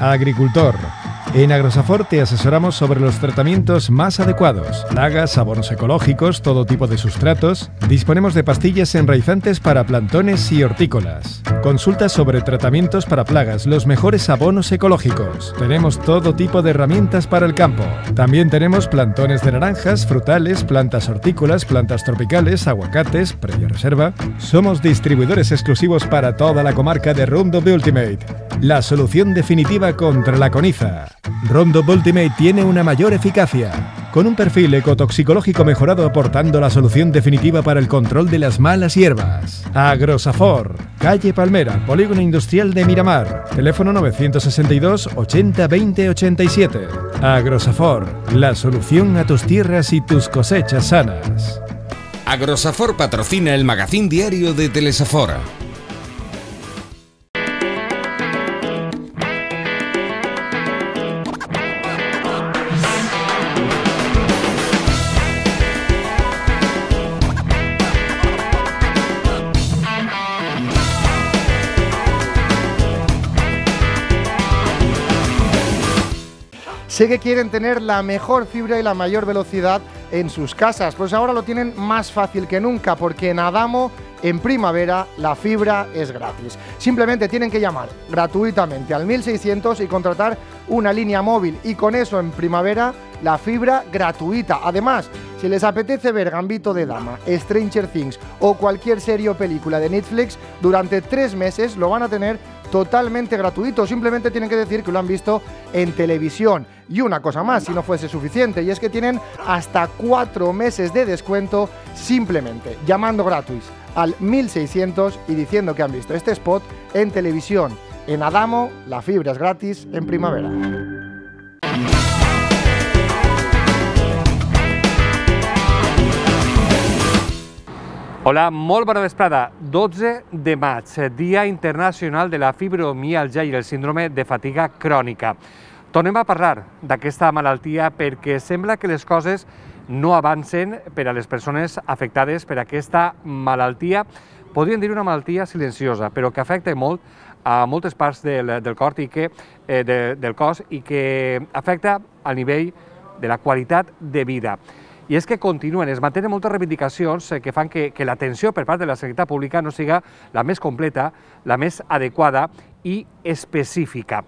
agricultor. En Agrosafor te asesoramos sobre los tratamientos más adecuados, plagas, abonos ecológicos, todo tipo de sustratos. Disponemos de pastillas enraizantes para plantones y hortícolas. Consulta sobre tratamientos para plagas, los mejores abonos ecológicos. Tenemos todo tipo de herramientas para el campo. También tenemos plantones de naranjas, frutales, plantas hortícolas, plantas tropicales, aguacates, previa reserva. Somos distribuidores exclusivos para toda la comarca de Roundup Ultimate, la solución definitiva contra la coniza. Roundup Ultimate tiene una mayor eficacia, con un perfil ecotoxicológico mejorado aportando la solución definitiva para el control de las malas hierbas. Agrosafor, calle Palmera, Polígono Industrial de Miramar, teléfono 962 80 20 87. Agrosafor, la solución a tus tierras y tus cosechas sanas. Agrosafor patrocina el magazín diario de Telesafora. Sé que quieren tener la mejor fibra y la mayor velocidad en sus casas, pues ahora lo tienen más fácil que nunca porque en Adamo en primavera la fibra es gratis. Simplemente tienen que llamar gratuitamente al 1600 y contratar una línea móvil y con eso en primavera la fibra gratuita. Además, si les apetece ver Gambito de Dama, Stranger Things o cualquier serie o película de Netflix, durante tres meses lo van a tener totalmente gratuito. Simplemente tienen que decir que lo han visto en televisión. Y una cosa más, si no fuese suficiente, y es que tienen hasta cuatro meses de descuento simplemente llamando gratis al 1600 y diciendo que han visto este spot en televisión. En Adamo, la fibra es gratis en primavera. Hola, molt bona vesprada. 12 de maig, Dia Internacional de la Fibromialgia i el síndrome de fatiga crònica. Tornem a parlar d'aquesta malaltia perquè sembla que les coses no avancen per a les persones afectades per aquesta malaltia. Podríem dir una malaltia silenciosa, però que afecta molt a moltes parts del, del cor i que, eh, de, del cos i que afecta al nivell de la qualitat de vida. I és que continuen, es mantenen moltes reivindicacions eh, que fan que, que l'atenció per part de la sanitat pública no siga la més completa, la més adequada i específica.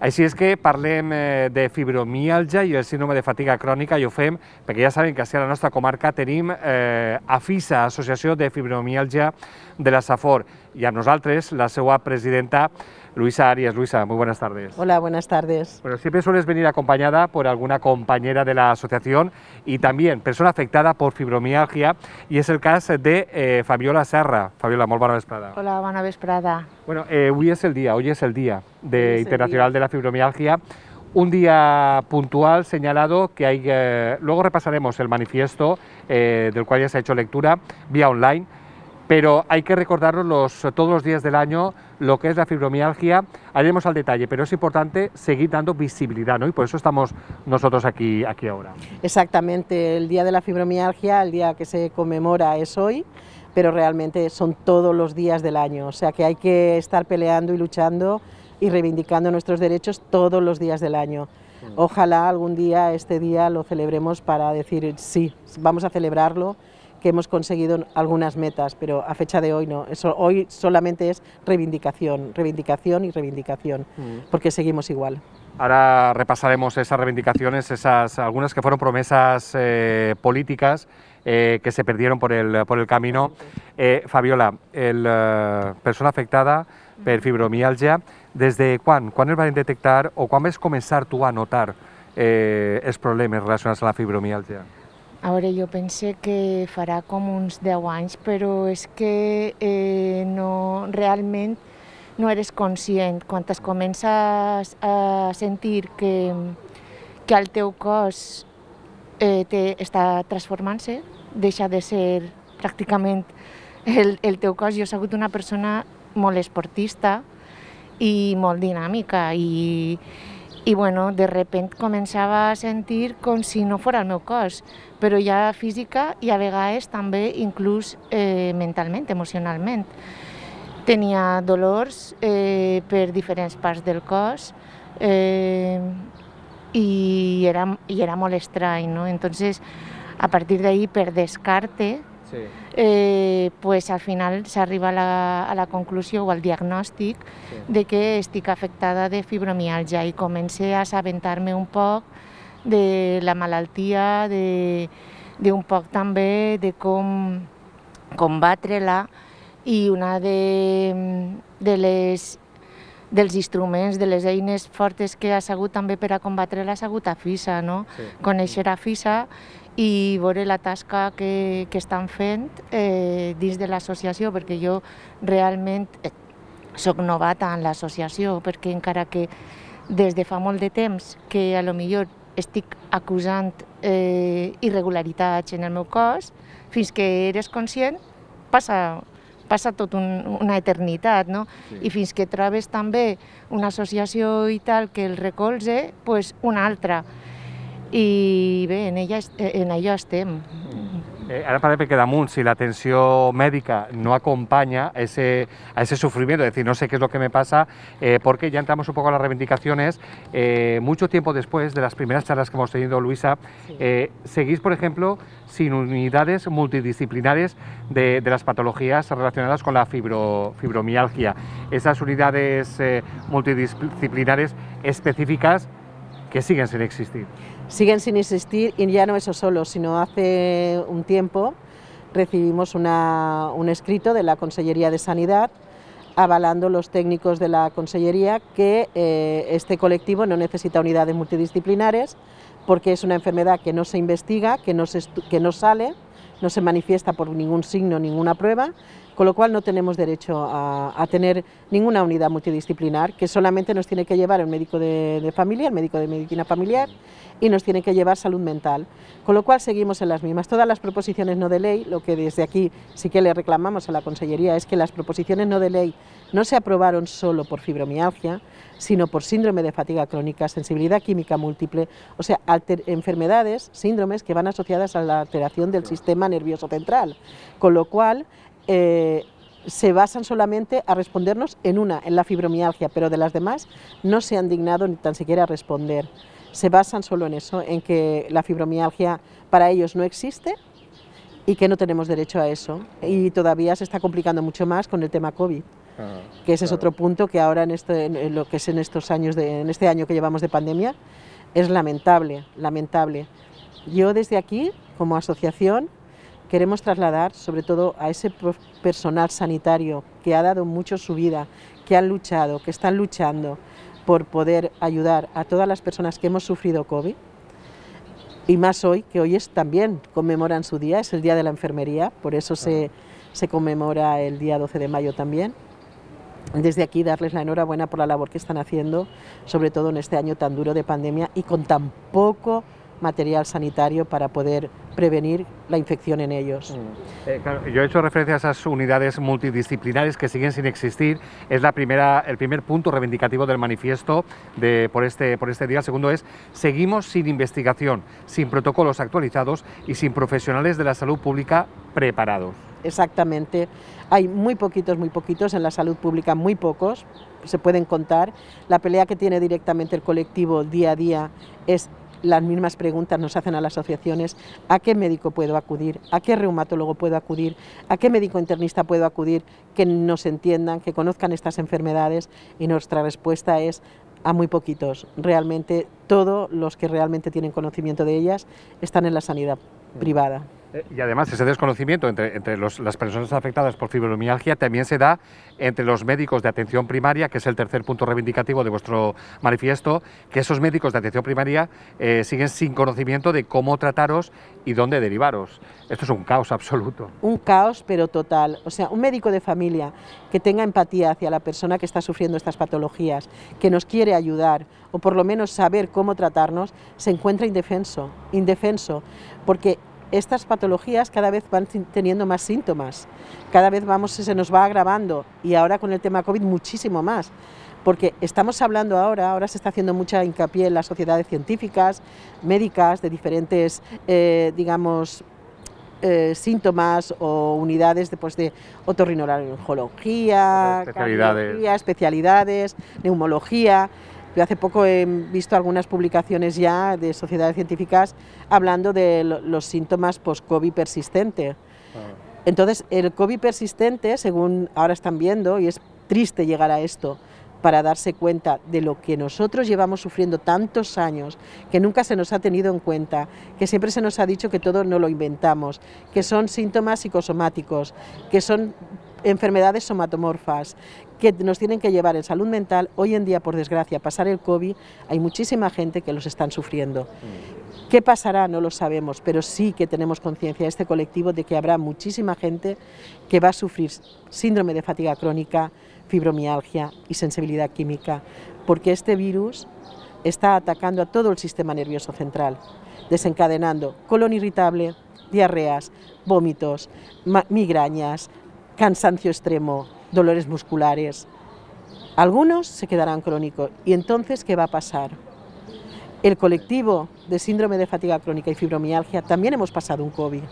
Així és que parlem eh, de fibromialgia i el síndrome de fatiga crònica i ho fem perquè ja saben que a la nostra comarca tenim eh, AFISA, Associació de Fibromialgia de la Safor, i amb nosaltres la seva presidenta, Luisa Arias. Luisa, muy buenas tardes. Hola, buenas tardes. Bueno, siempre sueles venir acompañada por alguna compañera de la asociación y también persona afectada por fibromialgia y es el caso de eh, Fabiola Serra. Fabiola, molt bona vesprada. Hola, bona vesprada. Bueno, eh, hoy es el día, hoy es el día de es el internacional día. de la fibromialgia. Un día puntual señalado que hay, eh, luego repasaremos el manifiesto eh, del cual ya se ha hecho lectura vía online, pero hay que recordarlo los, todos los días del año lo que es la fibromialgia. Haremos al detalle, pero es importante seguir dando visibilidad, ¿no? Y por eso estamos nosotros aquí, aquí ahora. Exactamente, el día de la fibromialgia, el día que se conmemora es hoy, pero realmente son todos los días del año, o sea que hay que estar peleando y luchando y reivindicando nuestros derechos todos los días del año. Ojalá algún día este día lo celebremos para decir sí, vamos a celebrarlo, que hemos conseguido algunas metas, pero a fecha de hoy no. Eso, hoy solamente es reivindicación, reivindicación y reivindicación, porque seguimos igual. Ahora repasaremos esas reivindicaciones, esas algunas que fueron promesas eh, políticas eh, que se perdieron por el, por el camino. Eh, Fabiola, el, eh, persona afectada per fibromialgia, des de quan? Quan el van detectar o quan vas començar tu a notar eh, els problemes relacionats amb la fibromialgia? A veure, jo pense que farà com uns 10 anys, però és que eh, no, realment no eres conscient. Quan es comences a sentir que, que el teu cos eh, te, està transformant-se, deixa de ser pràcticament el, el teu cos. Jo he sigut una persona molt esportista i molt dinàmica i, i bueno, de repent començava a sentir com si no fos el meu cos, però ja física i a vegades també inclús eh, mentalment, emocionalment. Tenia dolors eh, per diferents parts del cos, Eh, y era, y era molt estrany, no? Entonces, a partir d'ahí, per descarte, sí. eh, pues al final s'arriba a, la, a la conclusió o al diagnòstic sí. de que estic afectada de fibromialgia i comencé a assabentar-me un poc de la malaltia, de, de un poc també de com combatre-la i una de, de les dels instruments, de les eines fortes que ha sigut també per a combatre-la ha sigut a FISA, no? Sí. Conèixer a FISA i veure la tasca que, que estan fent eh, dins de l'associació, perquè jo realment eh, sóc novata en l'associació, perquè encara que des de fa molt de temps que a lo millor estic acusant eh, irregularitats en el meu cos, fins que eres conscient, passa, passa tot un, una eternitat, no? Sí. I fins que trobes també una associació i tal que el recolze, pues una altra. I bé, en, ella, en allò estem. Eh, ahora parece que damunt, si la atención médica no acompaña a ese, a ese sufrimiento, es decir, no sé qué es lo que me pasa, eh, porque ya entramos un poco a las reivindicaciones, eh, mucho tiempo después de las primeras charlas que hemos tenido, Luisa, eh, seguís, por ejemplo, sin unidades multidisciplinares de, de las patologías relacionadas con la fibro, fibromialgia. Esas unidades eh, multidisciplinares específicas que siguen sin existir siguen sin existir y ya no eso solo, sino hace un tiempo recibimos una, un escrito de la Consellería de Sanidad avalando los técnicos de la Consellería que eh, este colectivo no necesita unidades multidisciplinares porque es una enfermedad que no se investiga, que no, se que no sale, no se manifiesta por ningún signo, ninguna prueba, con lo cual no tenemos derecho a, a, tener ninguna unidad multidisciplinar, que solamente nos tiene que llevar el médico de, de familia, el médico de medicina familiar, y nos tiene que llevar salud mental. Con lo cual seguimos en las mismas. Todas las proposiciones no de ley, lo que desde aquí sí que le reclamamos a la Consellería es que las proposiciones no de ley no se aprobaron solo por fibromialgia, sino por síndrome de fatiga crónica, sensibilidad química múltiple, o sea, enfermedades, síndromes que van asociadas a la alteración del sistema nervioso central. Con lo cual, eh, se basan solamente a respondernos en una, en la fibromialgia, pero de las demás no se han dignado ni tan siquiera responder se basan solo en eso, en que la fibromialgia para ellos no existe y que no tenemos derecho a eso. Y todavía se está complicando mucho más con el tema COVID. Ah, que ese es otro punto que ahora en, este, en lo que es en estos años de, en este año que llevamos de pandemia es lamentable, lamentable. Yo desde aquí, como asociación, queremos trasladar sobre todo a ese personal sanitario que ha dado mucho su vida, que han luchado, que están luchando, por poder ayudar a todas las personas que hemos sufrido COVID. Y más hoy, que hoy es también conmemoran su día, es el Día de la Enfermería, por eso se, se conmemora el día 12 de mayo también. Desde aquí darles la enhorabuena por la labor que están haciendo, sobre todo en este año tan duro de pandemia y con tan poco material sanitario para poder prevenir la infección en ellos. Mm. Eh, claro, yo he hecho referencia a esas unidades multidisciplinares que siguen sin existir. Es la primera, el primer punto reivindicativo del manifiesto de, por, este, por este día. El segundo es, seguimos sin investigación, sin protocolos actualizados y sin profesionales de la salud pública preparados. Exactamente. Hay muy poquitos, muy poquitos en la salud pública, muy pocos, se pueden contar. La pelea que tiene directamente el colectivo día a día es las mismas preguntas nos hacen a las asociaciones, ¿a qué médico puedo acudir? ¿A qué reumatólogo puedo acudir? ¿A qué médico internista puedo acudir que nos entiendan, que conozcan estas enfermedades? Y nuestra respuesta es a muy poquitos. Realmente todos los que realmente tienen conocimiento de ellas están en la sanidad privada. Eh, y además ese desconocimiento entre, entre las personas afectadas por fibromialgia también se da entre los médicos de atención primaria, que es el tercer punto reivindicativo de vuestro manifiesto, que esos médicos de atención primaria eh, siguen sin conocimiento de cómo trataros y dónde derivaros. Esto es un caos absoluto. Un caos, pero total. O sea, un médico de familia que tenga empatía hacia la persona que está sufriendo estas patologías, que nos quiere ayudar o por lo menos saber cómo tratarnos, se encuentra indefenso, indefenso, porque estas patologías cada vez van teniendo más síntomas, cada vez vamos, se nos va agravando. Y ahora con el tema COVID muchísimo más, porque estamos hablando ahora, ahora se está haciendo mucha hincapié en las sociedades científicas, médicas, de diferentes, eh, digamos, eh, síntomas o unidades después de otorrinolaringología, especialidades. especialidades, neumología, Yo hace poco he visto algunas publicaciones ya de sociedades científicas hablando de los síntomas post-COVID persistente. Ah. Entonces, el COVID persistente, según ahora están viendo, y es triste llegar a esto, para darse cuenta de lo que nosotros llevamos sufriendo tantos años, que nunca se nos ha tenido en cuenta, que siempre se nos ha dicho que todo no lo inventamos, que son síntomas psicosomáticos, que son enfermedades somatomorfas, que nos tienen que llevar en salud mental. Hoy en día, por desgracia, pasar el COVID, hay muchísima gente que los están sufriendo. ¿Qué pasará? No lo sabemos, pero sí que tenemos conciencia, este colectivo, de que habrá muchísima gente que va a sufrir síndrome de fatiga crónica, fibromialgia y sensibilidad química, porque este virus está atacando a todo el sistema nervioso central, desencadenando colon irritable, diarreas, vómitos, migrañas, cansancio extremo, dolores musculares. Algunos se quedarán crónicos. ¿Y entonces qué va a pasar? El colectivo de síndrome de fatiga crónica y fibromialgia también hemos pasado un COVID.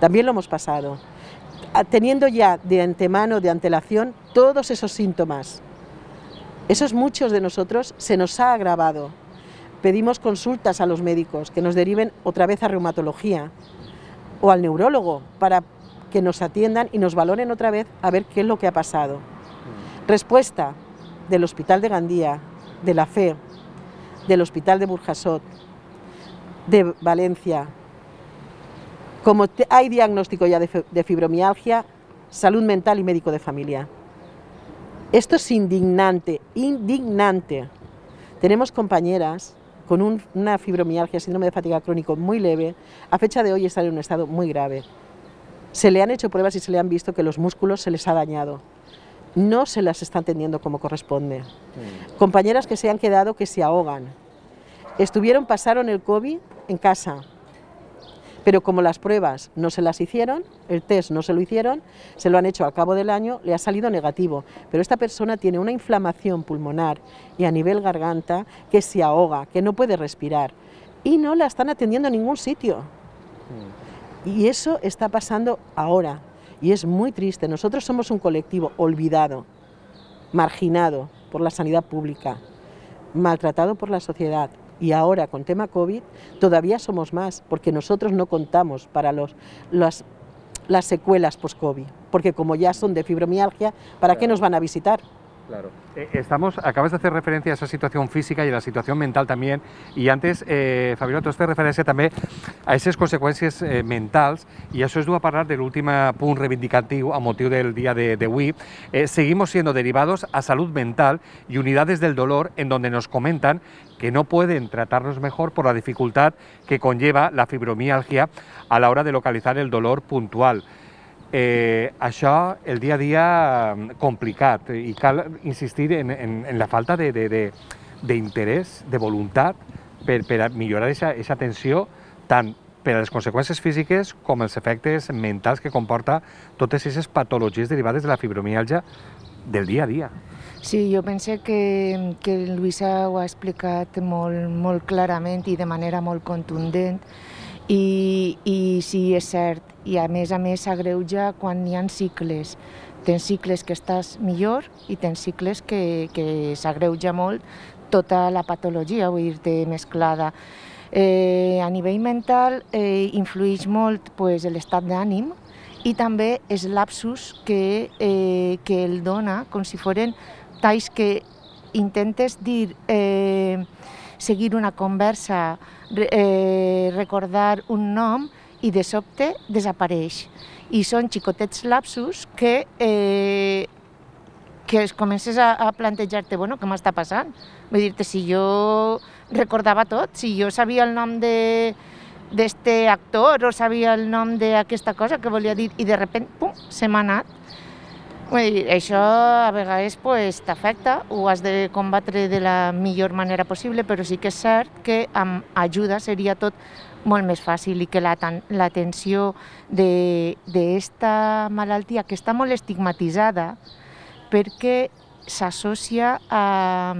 También lo hemos pasado. Teniendo ya de antemano, de antelación, todos esos síntomas. Esos muchos de nosotros se nos ha agravado. Pedimos consultas a los médicos que nos deriven otra vez a reumatología o al neurólogo para que nos atiendan y nos valoren otra vez a ver qué es lo que ha pasado. Respuesta del Hospital de Gandía, de la FE, del Hospital de Burjasot, de Valencia. Como hay diagnóstico ya de fibromialgia, salud mental y médico de familia. Esto es indignante, indignante. Tenemos compañeras con una fibromialgia, síndrome de fatiga crónico muy leve, a fecha de hoy están en un estado muy grave. Se le han hecho pruebas y se le han visto que los músculos se les ha dañado. No se las están teniendo como corresponde. Mm. Compañeras que se han quedado que se ahogan. Estuvieron, pasaron el COVID en casa, pero como las pruebas no se las hicieron, el test no se lo hicieron, se lo han hecho al cabo del año, le ha salido negativo. Pero esta persona tiene una inflamación pulmonar y a nivel garganta que se ahoga, que no puede respirar. Y no la están atendiendo en ningún sitio. Mm. Y eso está pasando ahora. Y es muy triste. Nosotros somos un colectivo olvidado, marginado por la sanidad pública, maltratado por la sociedad. Y ahora con tema COVID todavía somos más, porque nosotros no contamos para los, las, las secuelas post-COVID. Porque como ya son de fibromialgia, ¿para qué nos van a visitar? Claro. Eh, estamos, acabas de hacer referencia a esa situación física y a la situación mental también, y antes, eh, Fabiola, tu has fet referència també a aquestes conseqüències eh, mentals, i això es du a parlar de l'últim punt reivindicatiu a motiu del dia d'avui. Eh, seguimos siendo derivados a salud mental y unidades del dolor en donde nos comentan que no pueden tratarnos mejor por la dificultad que conlleva la fibromialgia a la hora de localizar el dolor puntual. Eh, això, el dia a dia, complicat i cal insistir en, en, en la falta d'interès, de, de, de voluntat per, per millorar aquesta atenció tant per a les conseqüències físiques com els efectes mentals que comporta totes aquestes patologies derivades de la fibromialgia del dia a dia. Sí, jo penso que, que Luisa ho ha explicat molt, molt clarament i de manera molt contundent i, i sí, és cert, i a més a més s'agreuja quan hi ha cicles. Tens cicles que estàs millor i tens cicles que, que s'agreuja molt tota la patologia, vull dir-te, mesclada. Eh, a nivell mental eh, influeix molt pues, l'estat d'ànim i també els lapsus que, eh, que el dona, com si foren talls que intentes dir, eh, seguir una conversa, eh, recordar un nom i de sobte desapareix. I són xicotets lapsus que, eh, que es comences a, a plantejar-te, bueno, què m'està passant? Vull dir-te, si jo recordava tot, si jo sabia el nom de d'este actor o sabia el nom d'aquesta cosa que volia dir i de sobte, pum, se m'ha anat. Vull dir, això a vegades pues, t'afecta, ho has de combatre de la millor manera possible, però sí que és cert que amb ajuda seria tot molt més fàcil i que l'atenció d'aquesta malaltia, que està molt estigmatitzada, perquè s'associa a,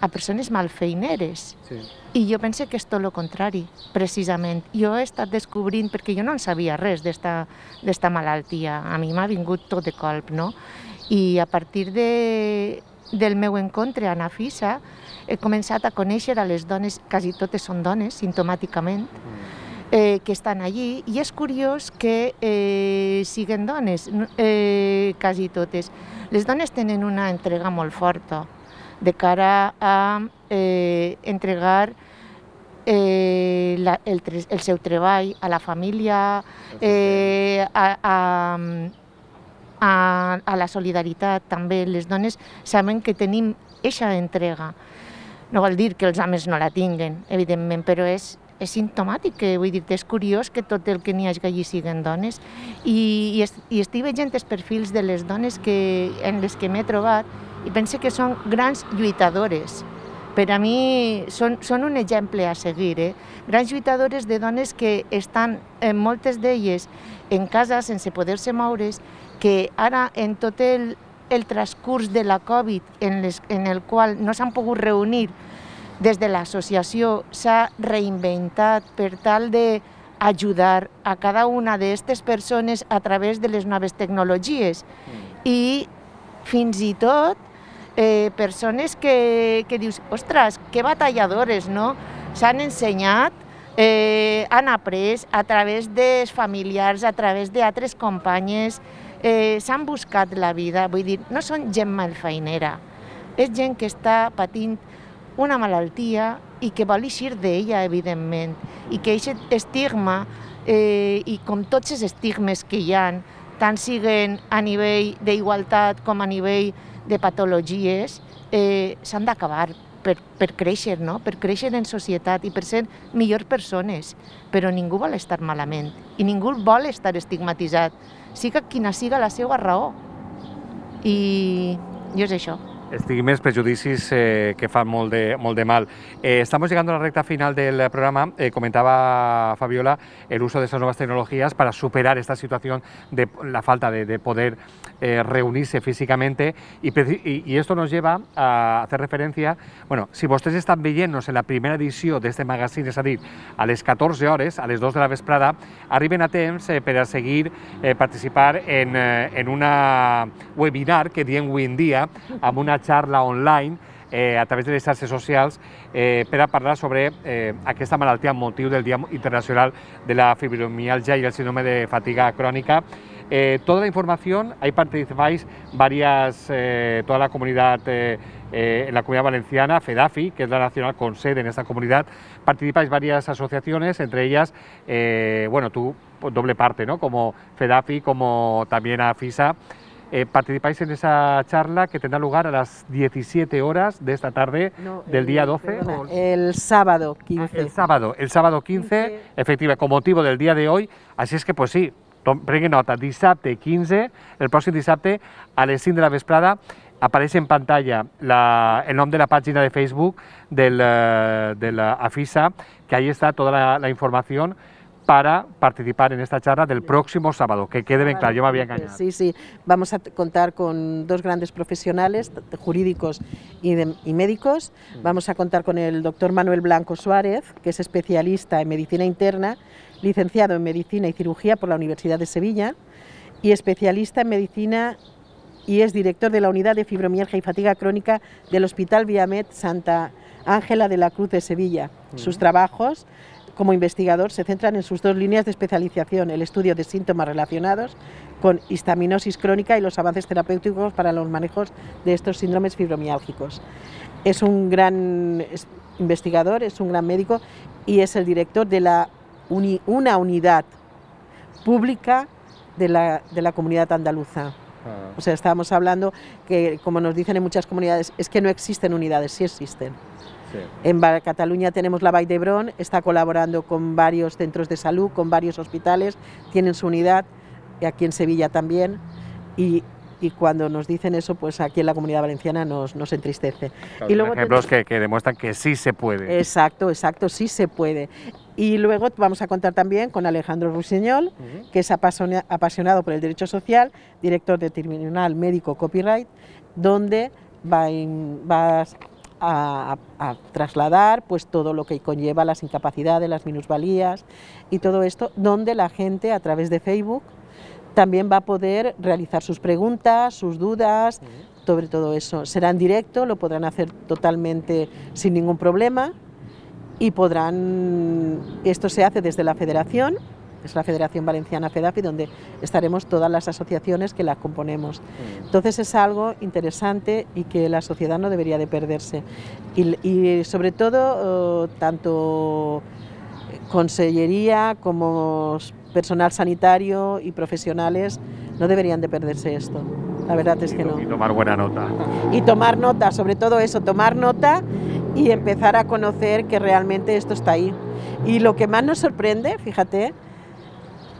a persones malfeineres. Sí. I jo penso que és tot el contrari, precisament. Jo he estat descobrint, perquè jo no en sabia res d'esta malaltia, a mi m'ha vingut tot de colp, no? I a partir de, del meu encontre a Nafisa, he començat a conèixer a les dones, quasi totes són dones, simptomàticament, eh, que estan allí, i és curiós que eh, siguen dones, eh, quasi totes. Les dones tenen una entrega molt forta de cara a eh, entregar eh, la, el, el seu treball a la família, eh, a, a, a, a la solidaritat també. Les dones saben que tenim eixa entrega. No vol dir que els homes no la tinguen, evidentment, però és, és simptomàtic, que vull dir, és curiós que tot el que n'hi hagi allí siguen dones. I, i, est, i estic veient els perfils de les dones que, en les que m'he trobat i pense que són grans lluitadores. Per a mi són, són un exemple a seguir, eh? grans lluitadores de dones que estan, en moltes d'elles, en casa sense poder-se moure's, que ara en tot el, el transcurs de la Covid en, les, en el qual no s'han pogut reunir des de l'associació s'ha reinventat per tal de ajudar a cada una d'aquestes persones a través de les noves tecnologies i fins i tot eh, persones que, que dius, ostres, que batalladores, no? S'han ensenyat, eh, han après a través dels familiars, a través d'altres companyes, eh, s'han buscat la vida, vull dir, no són gent malfeinera, és gent que està patint una malaltia i que vol eixir d'ella, evidentment, i que aquest estigma, eh, i com tots els estigmes que hi ha, tant siguen a nivell d'igualtat com a nivell de patologies, eh, s'han d'acabar per, per créixer, no? per créixer en societat i per ser millors persones. Però ningú vol estar malament i ningú vol estar estigmatitzat, siga quina siga la seva raó. I, i és això. Estigmes, prejudicis eh, que fan molt de, molt de mal. Eh, estamos llegando a la recta final del programa. Eh, comentaba Fabiola el uso de esas nuevas tecnologías para superar esta situación de la falta de, de poder eh, reunirse físicamente y, y, esto nos lleva a hacer referència, bueno, si vostès estan veient-nos en la primera edició d'este magazine, és a a les 14 hores, a les 2 de la vesprada, arriben a temps eh, per a seguir eh, participar en, en una webinar que diem avui en dia, amb una xarra online eh, a través de les xarxes socials eh, per a sobre eh, aquesta malaltia amb motiu del Dia Internacional de la Fibromialgia i el síndrome de fatiga crònica. Eh, toda la información, ahí participáis varias, eh, toda la comunidad, eh, en la comunidad valenciana, FEDAFI, que es la nacional con sede en esta comunidad, participáis varias asociaciones, entre ellas, bueno, tú doble parte, ¿no? Como FEDAFI, como también AFISA. Eh, participáis en esa charla que tendrá lugar a las 17 horas de esta tarde no, del el, día 12. Perdona, o... El sábado 15. Ah, el sábado, el sábado 15, 15, efectivamente, con motivo del día de hoy. Así es que, pues sí, prenguin nota, dissabte 15, el pròxim dissabte, a les 5 de la vesprada, apareix en pantalla la, el nom de la pàgina de Facebook del, de la AFISA, que ahí está toda la, la información para participar en esta charla del próximo sábado, que quede bien claro, yo me había engañado. Sí, sí, vamos a contar con dos grandes profesionales, jurídicos y, de, y médicos. Vamos a contar con el doctor Manuel Blanco Suárez, que es especialista en medicina interna, licenciado en Medicina y Cirugía por la Universidad de Sevilla y especialista en Medicina y es director de la Unidad de Fibromialgia y Fatiga Crónica del Hospital Viamed Santa Ángela de la Cruz de Sevilla. Sus trabajos como investigador se centran en sus dos líneas de especialización, el estudio de síntomas relacionados con histaminosis crónica y los avances terapéuticos para los manejos de estos síndromes fibromiálgicos. Es un gran investigador, es un gran médico y es el director de la uni, una unidad pública de la, de la comunidad andaluza. Ah. O sea, estábamos hablando que, como nos dicen en muchas comunidades, es que no existen unidades, sí existen. Sí. En Cataluña tenemos la Vall d'Hebron, está colaborando con varios centros de salud, con varios hospitales, tienen su unidad, y aquí en Sevilla también, y, y cuando nos dicen eso, pues aquí en la comunidad valenciana nos, nos entristece. Claro, y luego ejemplos que, que, demuestran que sí se puede. Exacto, exacto, sí se puede. Y luego vamos a contar también con Alejandro Rusiñol, uh -huh. que es apasionado por el derecho social, director de Tribunal Médico Copyright, donde va, va a, a, trasladar pues todo lo que conlleva las incapacidades, las minusvalías y todo esto, donde la gente a través de Facebook también va a poder realizar sus preguntas, sus dudas, sobre todo eso. Será en directo, lo podrán hacer totalmente sin ningún problema y podrán, esto se hace desde la federación, es la Federación Valenciana FEDAFI, donde estaremos todas las asociaciones que la componemos. Entonces es algo interesante y que la sociedad no debería de perderse. Y, sobre todo, eh, tanto consellería como personal sanitario y profesionales no deberían de perderse esto. La verdad es que no. Y tomar buena nota. Y tomar nota, sobre todo eso, tomar nota y empezar a conocer que realmente esto está ahí. Y lo que más nos sorprende, fíjate,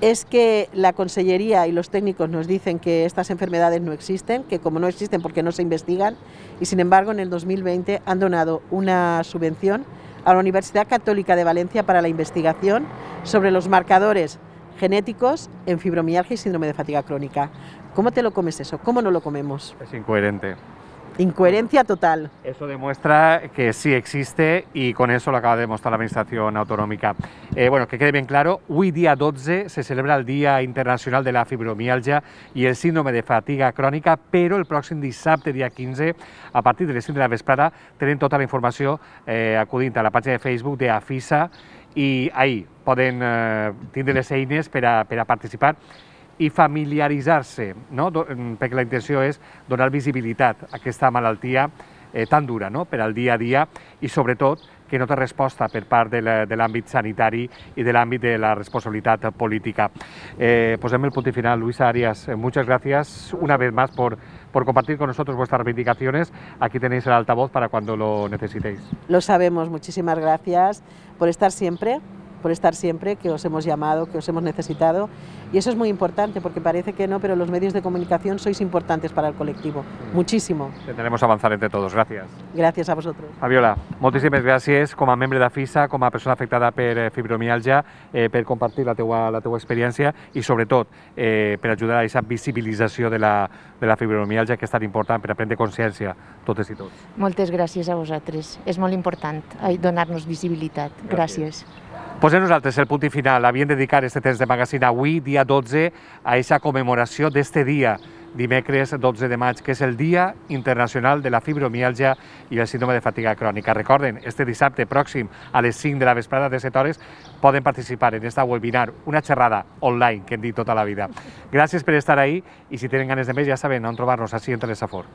es que la Consellería y los técnicos nos dicen que estas enfermedades no existen, que como no existen porque no se investigan, y sin embargo en el 2020 han donado una subvención a la Universidad Católica de Valencia para la investigación sobre los marcadores genéticos en fibromialgia y síndrome de fatiga crónica. ¿Cómo te lo comes eso? ¿Cómo no lo comemos? Es incoherente. Incoherencia total. Eso demuestra que sí existe y con eso lo acaba de demostrar la Administración Autonómica. Eh, bueno, que quede bien claro, hoy día 12 se celebra el Día Internacional de la Fibromialgia i el síndrome de fatiga crònica, però el pròxim dissabte, dia 15, a partir de les 5 de la vesprada, tenen tota la informació eh, a la pàgina de Facebook de AFISA i ahir poden eh, tindre les eines per participar i familiaritzar-se, no? Mm, perquè la intenció és donar visibilitat a aquesta malaltia eh, tan dura no? per al dia a dia i sobretot que no té resposta per part de l'àmbit sanitari i de l'àmbit de la responsabilitat política. Eh, posem el punt i final. Luisa Arias, eh, muchas gracias una vez más por, por compartir con nosotros vuestras reivindicaciones. Aquí tenéis el altavoz para cuando lo necesitéis. Lo sabemos. Muchísimas gracias por estar siempre por estar siempre, que os hemos llamado, que os hemos necesitado. Y eso es muy importante, porque parece que no, pero los medios de comunicación sois importantes para el colectivo. Muchísimo. Tendremos a avançar entre todos. Gràcies. Gràcies a vosaltres. Fabiola, moltíssimes gràcies com a membre de FISA, com a persona afectada per eh, fibromialgia, eh, per compartir la teua, la teua experiència i, sobretot, eh, per ajudar a aquesta visibilització de la, de la fibromialgia, que és tan important per a prendre consciència totes i tots. Moltes gràcies a vosaltres. És molt important donar-nos visibilitat. Gràcies. gràcies. Posem nosaltres el punt i final. Havien dedicar este temps de magazine avui, dia 12, a aquesta commemoració d'este dia, dimecres 12 de maig, que és el Dia Internacional de la Fibromialgia i el Síndrome de Fatiga Crònica. Recorden, este dissabte pròxim a les 5 de la vesprada de 7 hores poden participar en esta webinar, una xerrada online que hem dit tota la vida. Gràcies per estar ahí i si tenen ganes de més ja saben on trobar-nos així en Telesafor.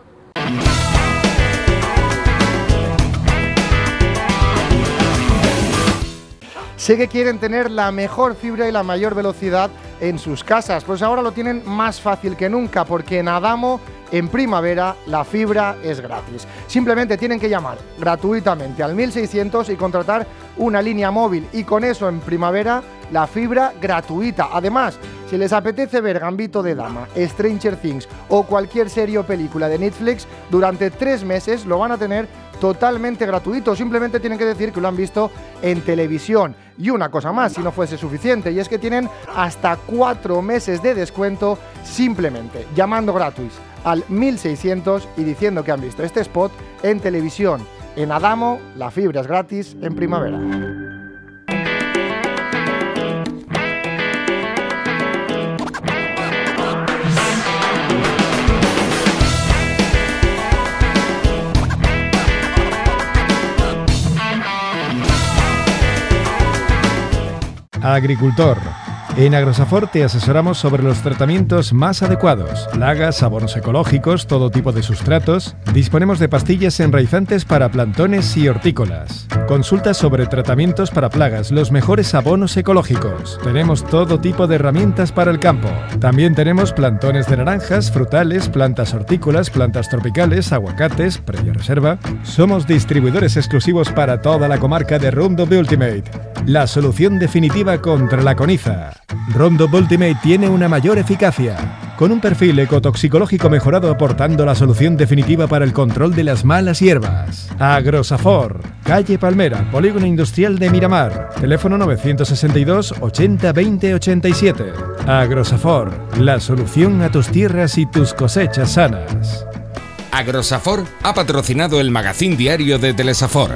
Sé que quieren tener la mejor fibra y la mayor velocidad en sus casas, pues ahora lo tienen más fácil que nunca porque en Adamo en primavera la fibra es gratis. Simplemente tienen que llamar gratuitamente al 1600 y contratar una línea móvil y con eso en primavera la fibra gratuita. Además, si les apetece ver Gambito de Dama, Stranger Things o cualquier serie o película de Netflix, durante tres meses lo van a tener totalmente gratuito. Simplemente tienen que decir que lo han visto en televisión. Y una cosa más, si no fuese suficiente, y es que tienen hasta cuatro meses de descuento simplemente llamando gratis al 1600 y diciendo que han visto este spot en televisión. En Adamo, la fibra es gratis en primavera. Agricultor en Agrosafort te asesoramos sobre los tratamientos más adecuados, plagas, abonos ecológicos, todo tipo de sustratos. Disponemos de pastillas enraizantes para plantones y hortícolas. Consultas sobre tratamientos para plagas, los mejores abonos ecológicos. Tenemos todo tipo de herramientas para el campo. También tenemos plantones de naranjas, frutales, plantas hortícolas, plantas tropicales, aguacates, previa reserva. Somos distribuidores exclusivos para toda la comarca de Roundup Ultimate, la solución definitiva contra la coniza. Roundup Ultimate tiene una mayor eficacia, con un perfil ecotoxicológico mejorado aportando la solución definitiva para el control de las malas hierbas. Agrosafor, calle Palmera, Polígono Industrial de Miramar, teléfono 962 80 20 87. Agrosafor, la solución a tus tierras y tus cosechas sanas. Agrosafor ha patrocinado el magazín diario de Telesafor